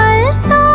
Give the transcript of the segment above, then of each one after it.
mắt ta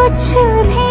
कुछ भी